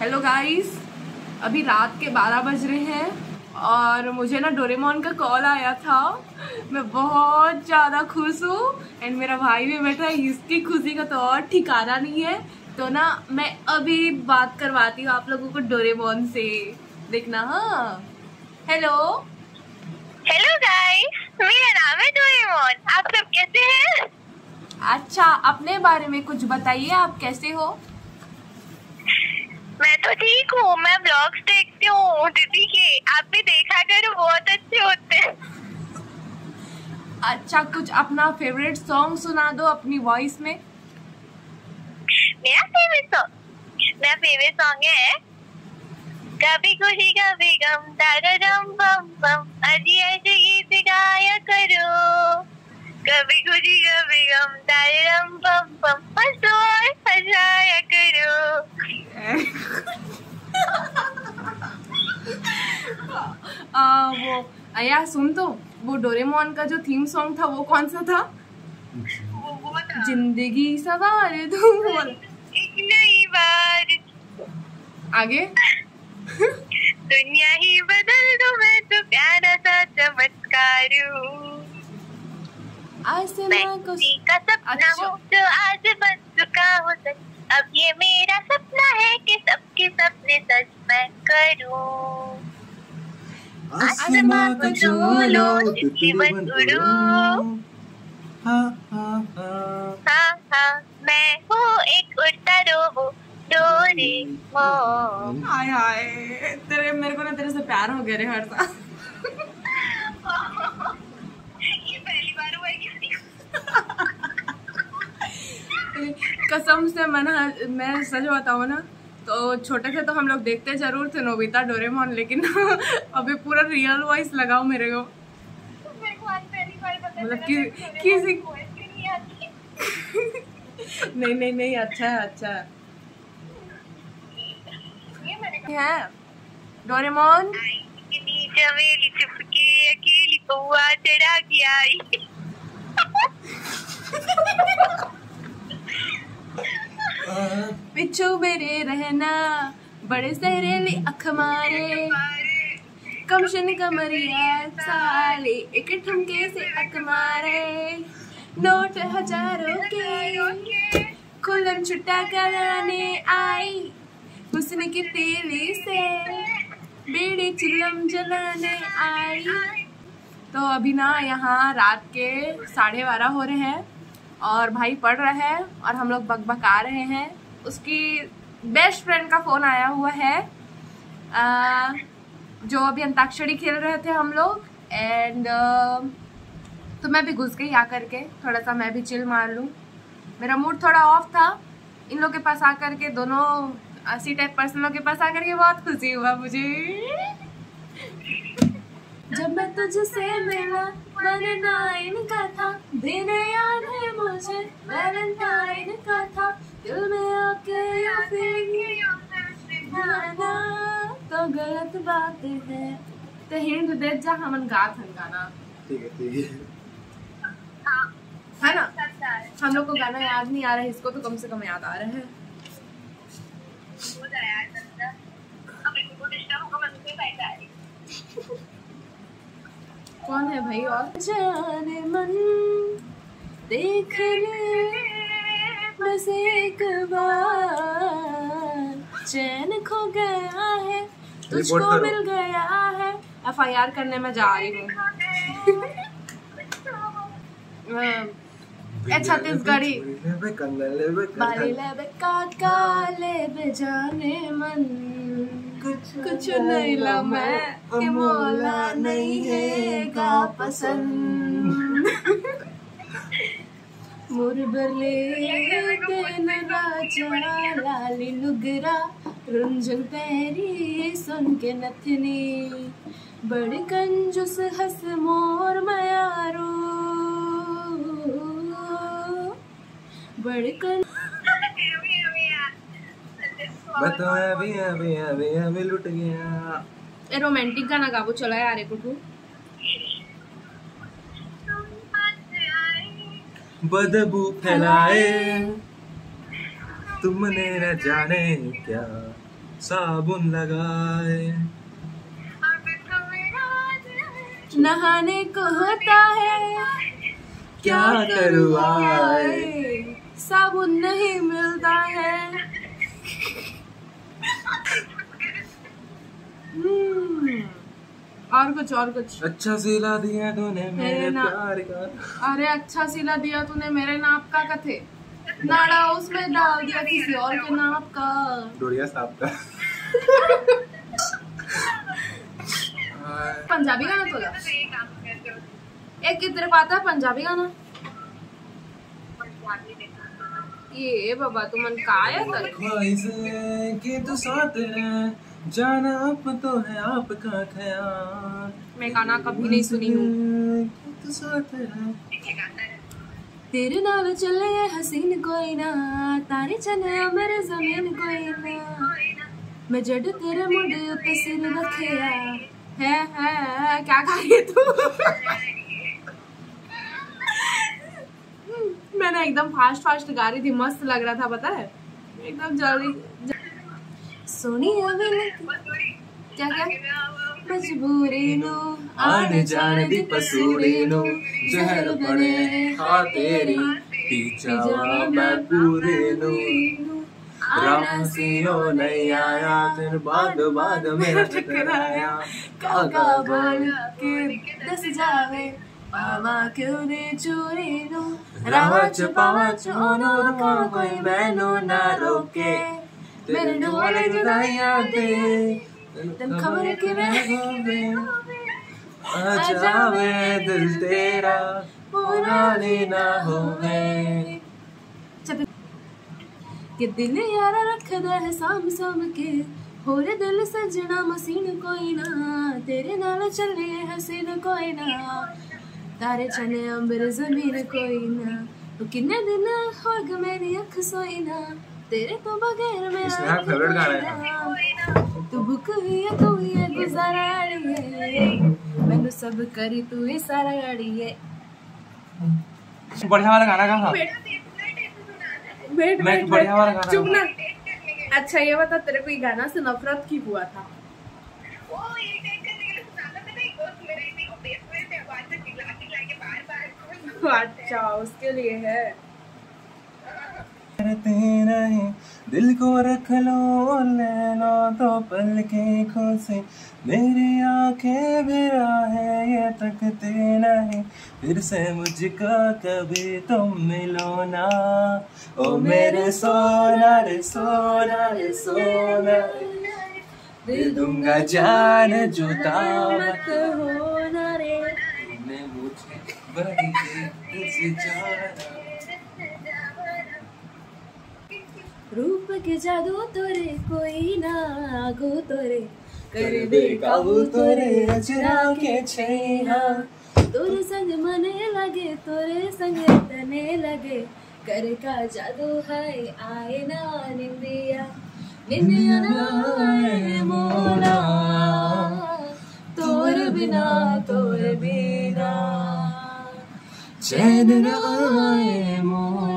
Hello guys अभी रात के 12 बज रहे हैं और मुझे ना डोरेमोन का कॉल आया था। मैं बहुत ज़्यादा खुश हूँ एंड मेरा भाई भी बैठा है। इसकी खुशी का तो और ठिकाना नहीं है। तो ना मैं अभी बात करवाती हूँ आप लोगों को डोरेमोन से। देखना हाँ। हेलो हेलो गाइस मेरा नाम है डोरेमोन आप सब कैसे हैं? अच्छा अपने बारे में कुछ बताइए। आप कैसे हो? मैं तो ठीक हूँ मैं ब्लॉग्स देखती हूँ दीदी के। आप भी देखा करो बहुत अच्छे होते हैं। अच्छा कुछ अपना फेवरेट सॉन्ग सुना दो अपनी वॉइस में। मेरा फेवरेट सॉन्ग मेरा फेवरेट सॉन्ग है कभी खुशी कभी गम दादा दम अया सुन तो। वो डोरेमोन का जो थीम सॉन्ग था वो कौन सा था? ज़िंदगी सवार एक नई बार। आगे? दुनिया ही बदल दो मैं तो प्यारा सा चमत्कार हूँ। आसमां को का सपना अच्छा। हूँ जो आज बन चुका हूँ अब ये मेरा सपना है कि सबके सपने सच मैं करूँ। आसमां को बस उड़ूं हाँ हाँ हाँ। हाँ हाँ मैं हूँ एक उड़ता रोबो डोरेमोन हाय हाय। तेरे मेरे को ना तेरे से प्यार हो गया रे हर साल। ये पहली बार हुआ है किसी कसम से मैं ना मैं सच बताऊँ ना तो छोटे थे तो हम लोग देखते ज़रूर थे नोबिता डोरेमोन लेकिन अभी पूरा रियल वॉइस लगाओ मेरे को। पता मतलब कि- किसी- नहीं नहीं नहीं नहीं अच्छा है अच्छा है। है डोरेमोन? चमेली चुपके अकेली कौआ चढ़ा के पिछू मेरे रहना बड़े सहरेली अख मारे। कमशन कमरिया साले एक ठुमके से अक मारे। नोट हज़ारों के। खुलम छुट्टा कराने आई हुस्न की तेली से। बेड़ी चिलम जलाने आई। तो अभी ना यहाँ रात के साढ़े बारह हो रहे हैं और भाई पढ़ रहा है और हम लोग बकबका रहे हैं। उसकी बेस्ट फ्रेंड का फ़ोन आया हुआ है। आ, जो अभी अंताक्षरी खेल रहे थे हम लोग एंड uh, तो मैं भी घुस गई आकर के थोड़ा सा मैं भी चिल मार लूँ। मेरा मूड थोड़ा ऑफ़ था। इन लोग के पास आकर के दोनों सी टाइप पर्सनों के पास आकर के बहुत खुशी हुआ मुझे। जब मैं तुझसे मिला वैलेंटाइन का था। दिन याद है मुझे वैलेंटाइन का था। दिल में आके गाना तो गलत बात है। तो हिंट दे जा हमन गात हन गाना। ठीक है ठीक है। है। ना? हम लोग को गाना याद नहीं आ रहा है इसको तो कम से कम याद आ रहा है। कौन है भाई और? जाने मन देख ले बस एक बार। चैन खो गया है तुझको मिल गया है। एफ़ आई आर करने में जा रही हूँ। छत्तीसगढ़ी। जाने मन। कुछ नहीं ला मैं के मोला नहीं है गा पसंद। मुरबले राजा लाली लुगरा। रुंझुन पैरी सुन के नथनी। बड़ कंजूस हस मोर मयारो। बड़ कं तो अभी अभी अभी अभी लुट गया। ए रोमांटिक गाना गाबो चला यार एक तू बदबू फैलाए। तुमने न जाने क्या साबुन लगाए? नहाने को होता है। क्या करूँ आए साबुन नहीं मिलता है। हम्म, और कुछ और कुछ। अच्छा सिला दिया तूने मेरे मेरे प्यार का। अरे अच्छा सिला दिया तूने मेरे नाप का कथे। नाड़ा उसमें डाल दिया किसी और के नाप का। डोरिया साहब का। पंजाबी गाना तो गा एक की तेरे आता है पंजाबी गाना? ये बाबा तू मन काय कर ख्वाहिशें कि तू साथ है जाना अब तो है आपका ख्याल। मैं गाना कभी नहीं सुनी हूँ। तू साथ है। तेरे नाल चले हसीन कोई ना, तारे चले अमर ज़मीन कोई ना। मैं जड तेरे मुंडे उत्ते सिर रखिया है है, क्या गा रही तू? मैंने एकदम फास्ट फास्ट गा रही थी, मस्त लग रहा था, पता है? एकदम जल्दी. सोनी क्या क्या? मजबूरी नो आन जान दी पसूरी नो जहर बने हाँ तेरी पीछावा मैं पूरे नो राम सियो नहीं आया फिर बाद बाद मेरा टकराया। काका बोल के दस जावे। पावा क्यों ने चोरी नो रावा छपावा चोनो रखा कोई मैनो ना रोके। तेरे डोले जुदाइयाँ दे। तन खबर कि मैं आ जावे दिल तेरा पुरानी ना होवे कि दिल यारा रखदा है साम साम के होर दिल सजना मसीन कोई ना तेरे नाल चले हसीन कोई ना। तारे चने अंबर ज़मीन कोई ना तो किन्ने दिन हो गए मेरी अख सोई ना तेरे तो बगैर मेरा इसमें हाँ, favorite गाना है। तू भुक हुई है तू ही है गुजारा है मैनू सब करी तू ही सारा गाड़ी है बढ़िया वाला गाना कहा वेट मैं वेट बढ़िया वाला गाना चुप ना। अच्छा ये बता तेरे को ये गाना से नफरत की हुआ था? अच्छा उसके लिए है। करते रहे। दिल को रख लो ले लो तो पल के खोसे मेरी आँखें मेरा है, ये तकते नहीं। फिर से मुझको कभी तुम मिलो ना। ओ मेरे सोना रे सोना रे सोना दे दूँगा जान, जुदा मत होना रे। तूने मुझे बड़ी से जाना। रूप के जादू तोरे कोई ना आगो तोरे। कर दे काबू तोरे अजरा के छैहा तोरे संग मने लगे तोरे संग तने लगे। कर का जादू है आए ना निंदिया। निंदिया ना आए मोला तोर बिना तोर बिना। चैन न आए मोला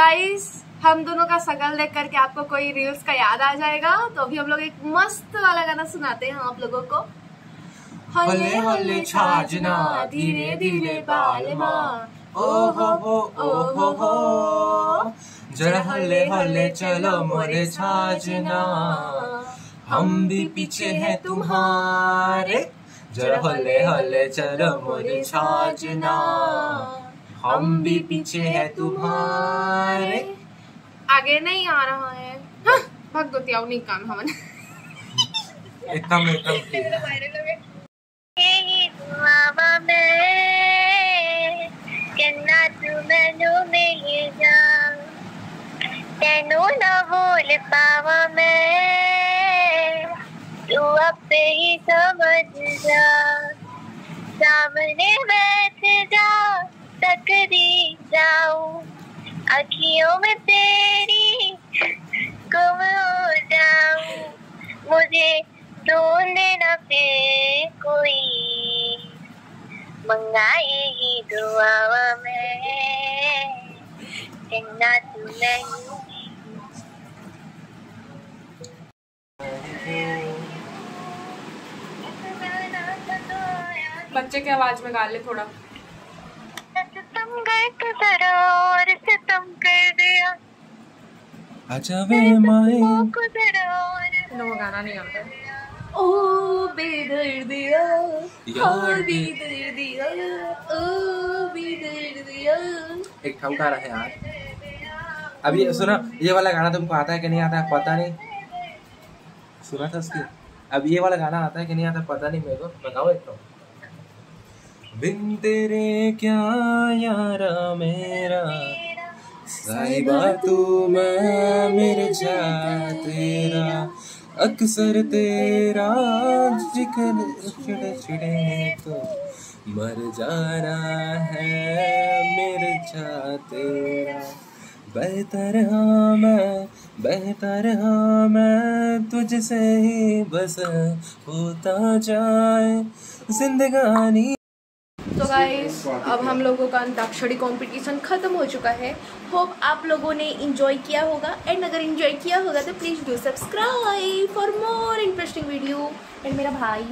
गाइस हम दोनों का शकल देख करके आपको कोई रील्स का याद आ जाएगा तो अभी हम लोग एक मस्त वाला गाना सुनाते हैं आप लोगों को। हल्ले हल्ले छाजना धीरे धीरे बालमा। ओ हो हो ओ हो हो जरा हल्ले हल्ले चलो मोरे छाजना। हम भी पीछे हैं तुम्हारे। जरा हल्ले हल्ले चलो मोरे छाजना। हम भी पीछे हैं तुम्हारे। आगे नहीं आ रहा है। हाँ, भाग दो त्याव नहीं कान हमन एकदम एकदम यही मैं कहना तू मैनू मिल जा। तेनू ना भूल पावा मैं तू अपे ही समझ जा। सामने बैठ जा तकदी जाऊँ अखियों में तेरी गुम हो जाऊँ। मुझे ढूंढे न फिर कोई। मंगाए ही दुआ में। कहना तू नहीं। बच्चे के आवाज़ में गा ले थोड़ा। तुम गए तो जरा और सितम कर दिया आजा वे माए नो गाना नहीं आता। ओ बेदर्दिया यार बेदर्दिया ओ बेदर्दिया एक रहे हैं यार। अब ये सुना ये वाला गाना तुमको आता है कि नहीं आता है पता नहीं। सुना था उसकी? अब ये वाला गाना आता है कि नहीं आता पता नहीं मेरे को। बताओ एक तो बिन तेरे क्या यारा मेरा? साहिबा तू मैं मेरे जा तेरा। अक्सर तेरा ज़िक्र चिड़े चिड़े तो मर जाना है मेरे जा तेरा। बेहतर हाँ मैं, बेहतर हाँ मैं तुझसे ही बस होता जाए। जिंदगानी तो गाइस अब हम लोगों का अंताक्षरी कंपटीशन खत्म हो चुका है। होप आप लोगों ने इंजॉय किया होगा। एंड अगर इंजॉय किया होगा तो please do subscribe for more interesting video and मेरा भाई।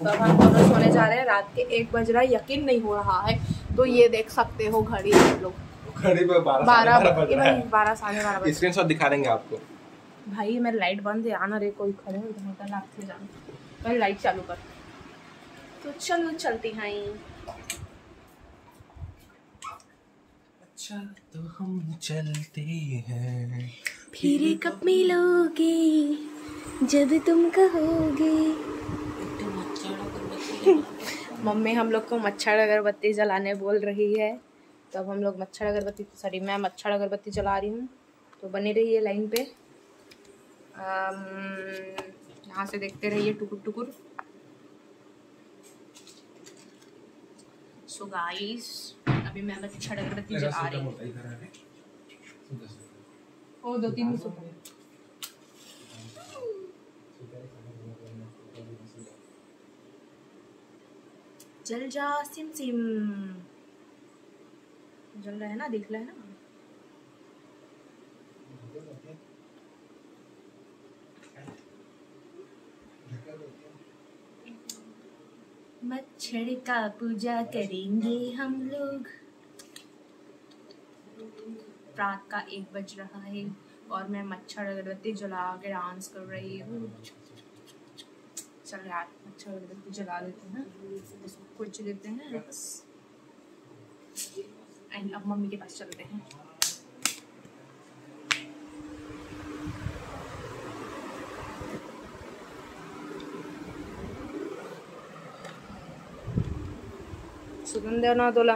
तो अब हम दोनों सोने जा रहे हैं। रात के एक बज रहा है। यकीन नहीं हो रहा है। तो ये देख सकते हो घड़ी आप लोग। घड़ी पे बारह बारह बारह साढ़े बारह स्क्रीन शॉट दिखा देंगे आपको। भाई मेरी लाइट बंद है आना रे कोई खड़े हो इधर उधर लाग से जाना। पहले लाइट चालू कर। तो चलो चलती हैं अच्छा तो हम चलते हैं। फिर कब मिलोगे? जब तुम कहोगे। मम्मी हम लोग को मच्छर अगरबत्ती जलाने बोल रही है। तो अब हम लोग मच्छर अगरबत्ती सॉरी मैं मच्छर अगरबत्ती जला रही हूँ। तो बने रहिए लाइन पे। यहाँ से देखते रहिए टुकुर टुकुर। सो गाइस अभी मैं मच्छर अगरबत्ती जला रही हूँ। ओ दो तीन सुबह जल जा सिम सिम। जल रहा है ना दिख रहा है ना? मच्छर का पूजा करेंगे हम लोग। रात का एक बज रहा है और मैं मच्छर अगरबत्ती जला के डांस कर रही हूँ। चल यार मच्छर अगरबत्ती जला लेते हैं इसको कुछ देते हैं। बस एंड अब मम्मी के पास चलते हैं। सुगंध ना तोला